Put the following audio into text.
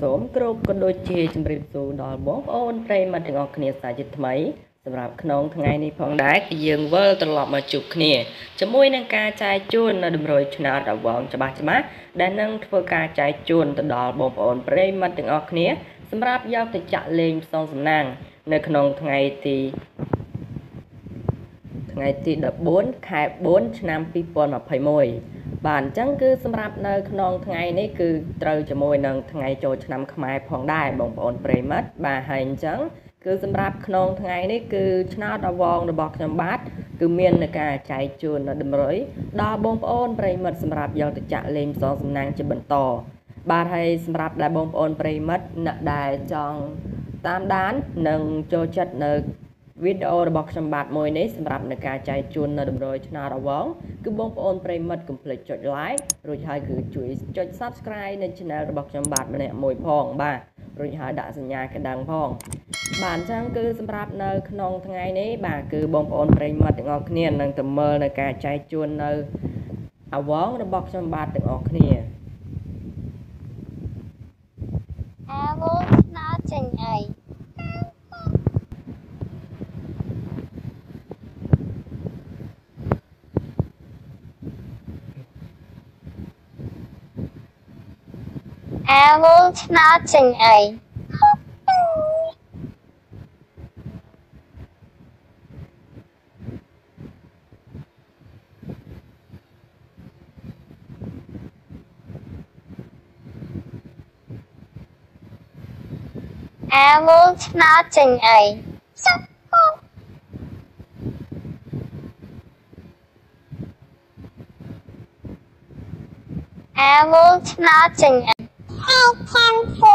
សូមគោរពក៏ដូចជាជម្រាបសួរដល់បងប្អូនប្រិយមិត្តទាំងអស់គ្នាសាជាថ្មីសម្រាប់ក្នុងថ្ងៃនេះផងដែរគឺយើងវិលត្រឡប់មកជួបគ្នាជាមួយនឹងការចែកជូននៅតម្រុយឆ្នោតរវងច្បាស់ច្បាស់ដែលនឹងធ្វើការចែកជូនទៅដល់បងប្អូនប្រិយមិត្តទាំងអស់គ្នា សម្រាប់យកទៅចាក់លេងផ្សងសំណាង នៅក្នុងថ្ងៃទីថ្ងៃទី14ខែ4ឆ្នាំ2021 បាទអញ្ចឹងគឺសម្រាប់នៅក្នុងថ្ងៃនេះគឺត្រូវជាមួយនឹងថ្ងៃចូលឆ្នាំខ្មែរផងដែរបងប្អូនប្រិមិត្តបាទហើយអញ្ចឹងគឺសម្រាប់ក្នុងថ្ងៃនេះគឺឆ្នោតអវងរបស់ខ្ញុំបាទគឺមាននៅការចែកជូននៅតម្រុយដល់បងប្អូនប្រិមិត្តសម្រាប់យកទៅចាក់លេងផ្សងសំណាងជាបន្តបាទហើយសម្រាប់ដែលបងប្អូនប្រិមិត្តអ្នកដែលចង់តាមដាននិងចូលចិត្តនៅ វីដេអូរបស់ខ្ញុំបាទមួយនេះសម្រាប់នៅការចែកជូននៅតម្រុយឆ្នោតរវងគឺបងប្អូនប្រិមិត្តកុំភ្លេចចុច like រួចហើយគឺជួយចុច subscribe នៅ channel របស់ខ្ញុំបាទម្នាក់មួយផងបាទរួចហើយដាក់សញ្ញាកណ្ដឹងផងបាទអញ្ចឹងគឺសម្រាប់នៅក្នុងថ្ងៃនេះបាទគឺបងប្អូនប្រិមិត្តទាំងអស់គ្នានឹងទៅមើលនៅការចែកជូននៅអវងរបស់ខ្ញុំបាទទាំងអស់គ្នាអើវងស្នោចេញអី អើវងឆ្នោតចេញ I can